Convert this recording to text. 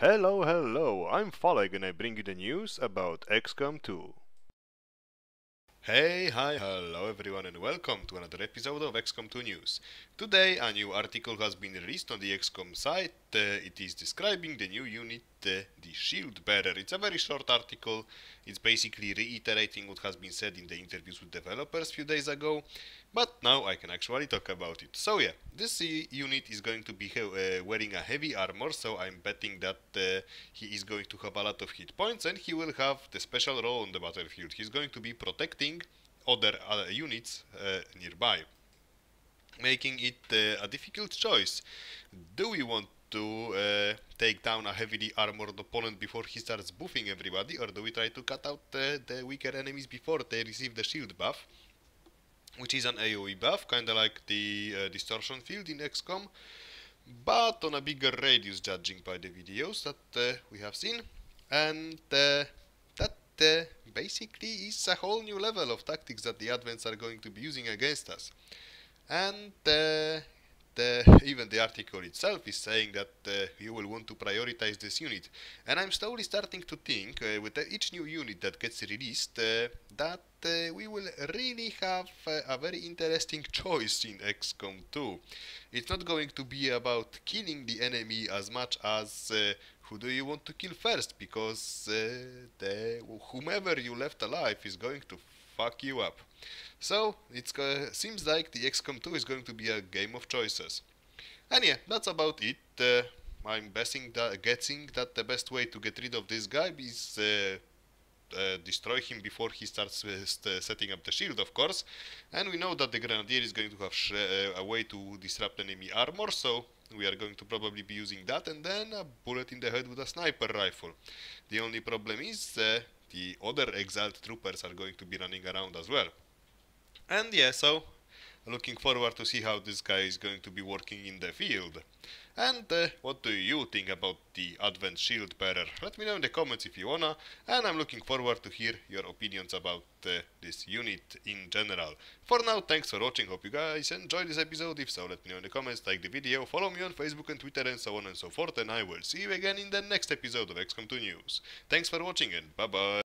Hello, hello, I'm Faleg and I bring you the news about XCOM 2. Hey, hi, hello everyone and welcome to another episode of XCOM 2 News. Today a new article has been released on the XCOM site. Uh, it is describing the new unit, uh, the Shield Bearer. It's a very short article. It's basically reiterating what has been said in the interviews with developers a few days ago. But now I can actually talk about it. So yeah, this uh, unit is going to be uh, wearing a heavy armor, so I'm betting that uh, he is going to have a lot of hit points and he will have the special role on the battlefield. He's going to be protecting other uh, units uh, nearby, making it uh, a difficult choice. Do we want to take down a heavily armored opponent before he starts buffing everybody, or do we try to cut out the weaker enemies before they receive the shield buff? Which is an AoE buff, kinda like the uh, distortion field in XCOM, but on a bigger radius judging by the videos that uh, we have seen, and uh, that uh, basically is a whole new level of tactics that the Advents are going to be using against us. And uh, the, even the article itself is saying that uh, you will want to prioritize this unit. And I'm slowly starting to think, uh, with each new unit that gets released, uh, that uh, we will really have uh, a very interesting choice in XCOM 2. It's not going to be about killing the enemy as much as uh, who do you want to kill first, because the, whomever you left alive is going to fuck you up. So, it uh, seems like the XCOM 2 is going to be a game of choices. And yeah, that's about it. Uh, I'm guessing that, guessing that the best way to get rid of this guy is uh, uh destroy him before he starts uh, st setting up the shield, of course. And we know that the Grenadier is going to have uh, a way to disrupt enemy armor, so we are going to probably be using that and then a bullet in the head with a sniper rifle. The only problem is the other exiled troopers are going to be running around as well. And yeah, so looking forward to see how this guy is going to be working in the field. And uh, what do you think about the Advent Shield Bearer? Let me know in the comments if you wanna, and I'm looking forward to hear your opinions about uh, this unit in general. For now, thanks for watching, hope you guys enjoyed this episode, if so let me know in the comments, like the video, follow me on Facebook and Twitter and so on and so forth, and I will see you again in the next episode of XCOM 2 News. Thanks for watching and bye bye!